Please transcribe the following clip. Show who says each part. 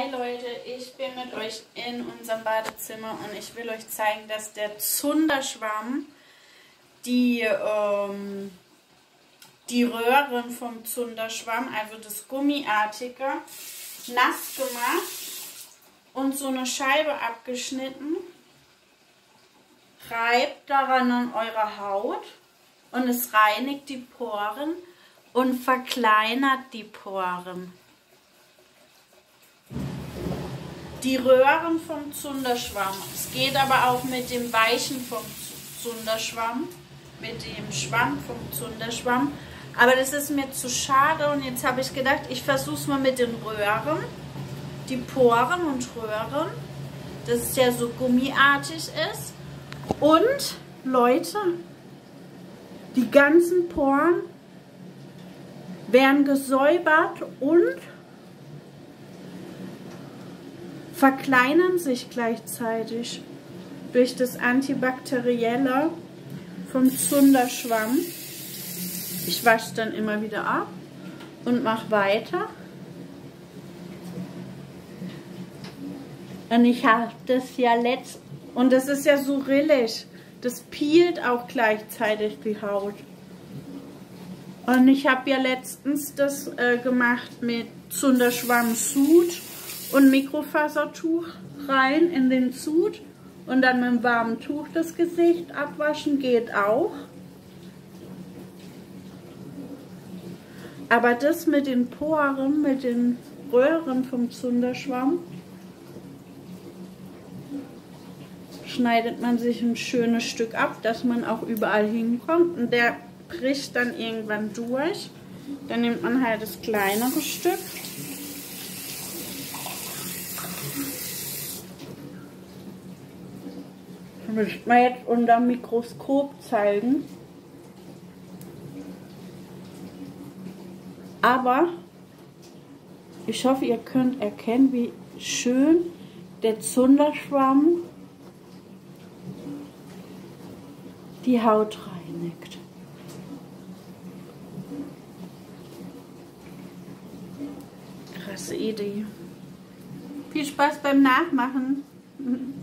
Speaker 1: Hi Leute, ich bin mit euch in unserem Badezimmer und ich will euch zeigen, dass der Zunderschwamm die, ähm, die Röhren vom Zunderschwamm, also das Gummiartige, nass gemacht und so eine Scheibe abgeschnitten. Reibt daran an eurer Haut und es reinigt die Poren und verkleinert die Poren. Die Röhren vom Zunderschwamm. Es geht aber auch mit dem Weichen vom Zunderschwamm, mit dem Schwamm vom Zunderschwamm. Aber das ist mir zu schade und jetzt habe ich gedacht, ich versuche es mal mit den Röhren. Die Poren und Röhren, dass es ja so gummiartig ist. Und Leute, die ganzen Poren werden gesäubert und verkleinern sich gleichzeitig durch das Antibakterielle vom Zunderschwamm. Ich wasche dann immer wieder ab und mache weiter. Und ich habe das ja letzt und das ist ja so rillig. Das peelt auch gleichzeitig die Haut. Und ich habe ja letztens das äh, gemacht mit Zunderschwamm Sud und Mikrofasertuch rein in den Sud und dann mit einem warmen Tuch das Gesicht abwaschen geht auch. Aber das mit den Poren, mit den Röhren vom Zunderschwamm, schneidet man sich ein schönes Stück ab, dass man auch überall hinkommt. Und der bricht dann irgendwann durch. Dann nimmt man halt das kleinere Stück. Möchte man jetzt unter dem Mikroskop zeigen. Aber ich hoffe, ihr könnt erkennen, wie schön der Zunderschwamm die Haut reinigt. Krasse Idee. Viel Spaß beim Nachmachen.